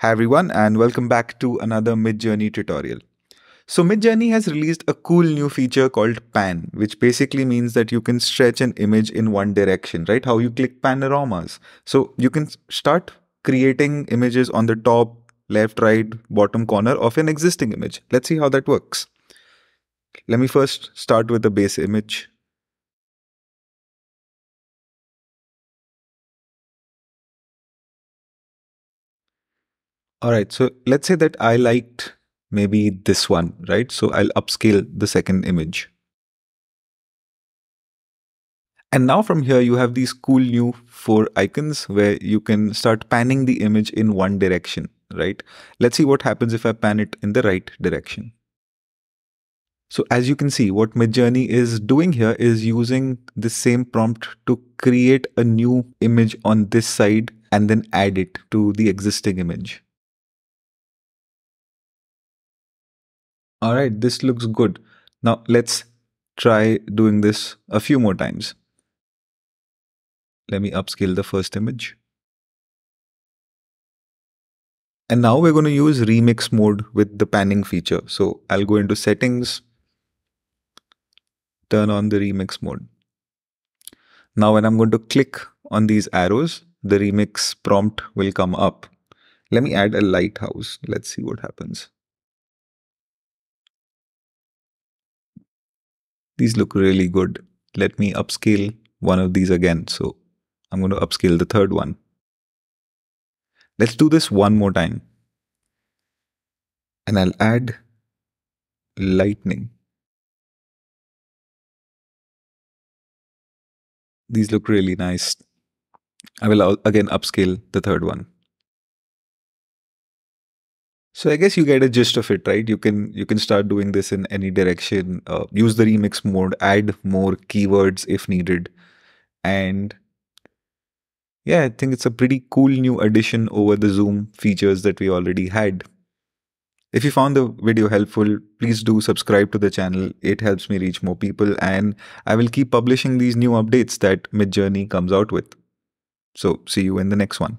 Hi everyone and welcome back to another Midjourney tutorial. So Midjourney has released a cool new feature called pan, which basically means that you can stretch an image in one direction, right? How you click panoramas. So you can start creating images on the top, left, right, bottom corner of an existing image. Let's see how that works. Let me first start with the base image. All right, so let's say that I liked maybe this one, right? So I'll upscale the second image. And now from here, you have these cool new four icons where you can start panning the image in one direction, right? Let's see what happens if I pan it in the right direction. So as you can see, what Midjourney is doing here is using the same prompt to create a new image on this side and then add it to the existing image. All right, this looks good. Now let's try doing this a few more times. Let me upscale the first image. And now we're going to use remix mode with the panning feature. So I'll go into settings, turn on the remix mode. Now when I'm going to click on these arrows, the remix prompt will come up. Let me add a lighthouse. Let's see what happens. These look really good. Let me upscale one of these again. So I'm going to upscale the third one. Let's do this one more time. And I'll add lightning. These look really nice. I will uh, again upscale the third one. So I guess you get a gist of it, right? You can you can start doing this in any direction. Uh, use the remix mode, add more keywords if needed, and yeah, I think it's a pretty cool new addition over the Zoom features that we already had. If you found the video helpful, please do subscribe to the channel. It helps me reach more people, and I will keep publishing these new updates that Midjourney comes out with. So see you in the next one.